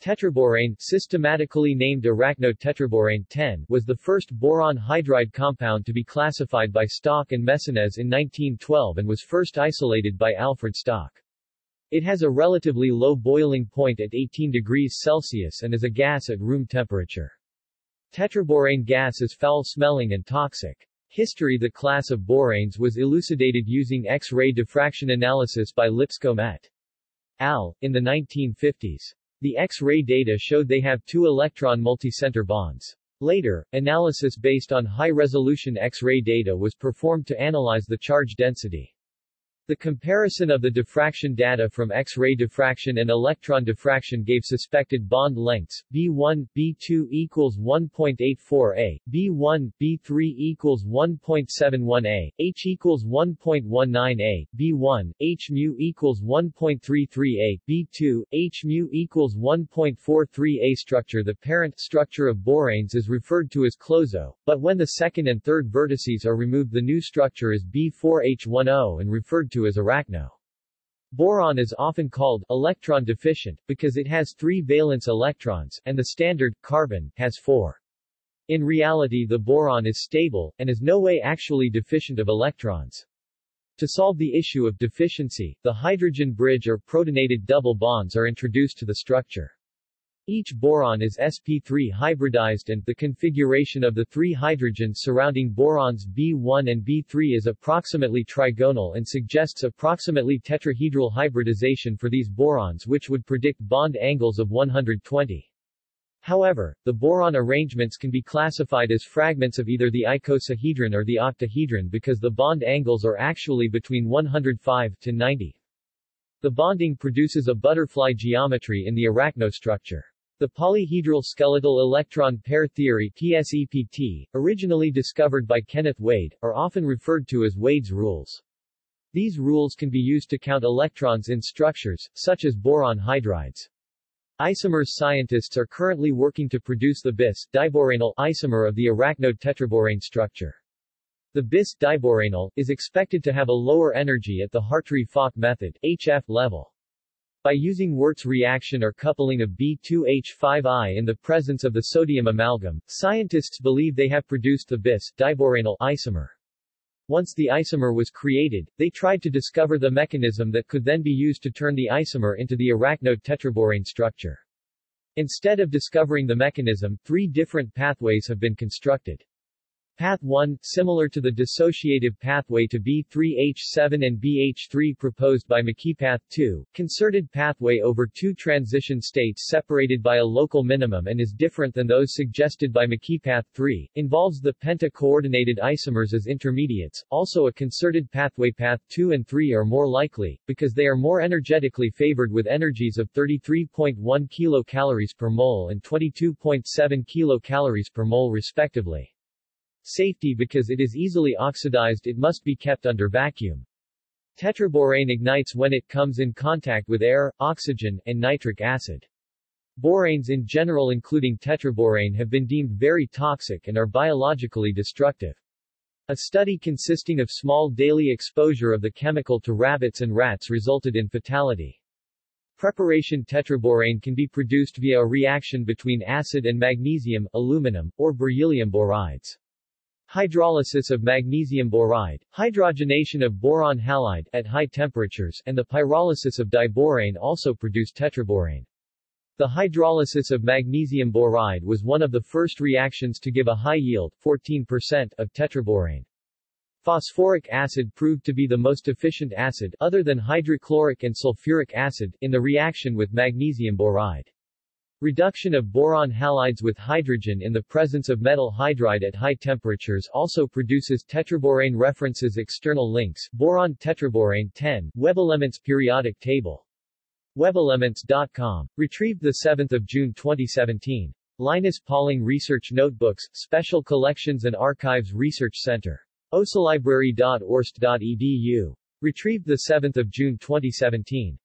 Tetraborane, systematically named arachnotetraborane 10, was the first boron hydride compound to be classified by Stock and Messenez in 1912 and was first isolated by Alfred Stock. It has a relatively low boiling point at 18 degrees Celsius and is a gas at room temperature. Tetraborane gas is foul-smelling and toxic. History The class of boranes was elucidated using X-ray diffraction analysis by Lipscomb et al. in the 1950s. The X-ray data showed they have two electron multicenter bonds. Later, analysis based on high-resolution X-ray data was performed to analyze the charge density. The comparison of the diffraction data from X-ray diffraction and electron diffraction gave suspected bond lengths, B1, B2 equals 1.84 A, B1, B3 equals 1.71 A, H equals 1.19 A, B1, H mu equals 1.33 A, B2, H mu equals 1.43 A structure. The parent structure of boranes is referred to as closo, but when the second and third vertices are removed the new structure is B4H10 and referred to to as arachno. Boron is often called electron deficient because it has three valence electrons, and the standard, carbon, has four. In reality the boron is stable, and is no way actually deficient of electrons. To solve the issue of deficiency, the hydrogen bridge or protonated double bonds are introduced to the structure. Each boron is sp3 hybridized and the configuration of the three hydrogens surrounding borons B1 and B3 is approximately trigonal and suggests approximately tetrahedral hybridization for these borons which would predict bond angles of 120. However, the boron arrangements can be classified as fragments of either the icosahedron or the octahedron because the bond angles are actually between 105 to 90. The bonding produces a butterfly geometry in the arachnostructure. The polyhedral skeletal electron pair theory PSEPT, originally discovered by Kenneth Wade, are often referred to as Wade's rules. These rules can be used to count electrons in structures, such as boron hydrides. Isomers scientists are currently working to produce the bis diboranyl isomer of the arachno tetraborane structure. The bis diboranyl is expected to have a lower energy at the Hartree-Fock method HF level. By using Wurtz reaction or coupling of B2H5I in the presence of the sodium amalgam, scientists believe they have produced the bis isomer. Once the isomer was created, they tried to discover the mechanism that could then be used to turn the isomer into the arachno tetraborane structure. Instead of discovering the mechanism, three different pathways have been constructed. Path 1, similar to the dissociative pathway to B3H7 and BH3 proposed by McKee. Path 2, concerted pathway over two transition states separated by a local minimum and is different than those suggested by McKee. Path 3, involves the penta-coordinated isomers as intermediates, also a concerted pathway Path 2 and 3 are more likely, because they are more energetically favored with energies of 33.1 kilocalories per mole and 22.7 kilocalories per mole respectively. Safety Because it is easily oxidized it must be kept under vacuum. Tetraborane ignites when it comes in contact with air, oxygen, and nitric acid. Boranes in general including tetraborane have been deemed very toxic and are biologically destructive. A study consisting of small daily exposure of the chemical to rabbits and rats resulted in fatality. Preparation tetraborane can be produced via a reaction between acid and magnesium, aluminum, or beryllium borides. Hydrolysis of magnesium boride, hydrogenation of boron halide at high temperatures, and the pyrolysis of diborane also produce tetraborane. The hydrolysis of magnesium boride was one of the first reactions to give a high yield 14% of tetraborane. Phosphoric acid proved to be the most efficient acid other than hydrochloric and sulfuric acid in the reaction with magnesium boride. Reduction of boron halides with hydrogen in the presence of metal hydride at high temperatures also produces tetraborane references external links boron tetraborane 10 Webelements periodic table. Webelements.com retrieved the 7th of June 2017 Linus Pauling Research Notebooks Special Collections and Archives Research Center. Osalibrary.orst.edu retrieved the 7th of June 2017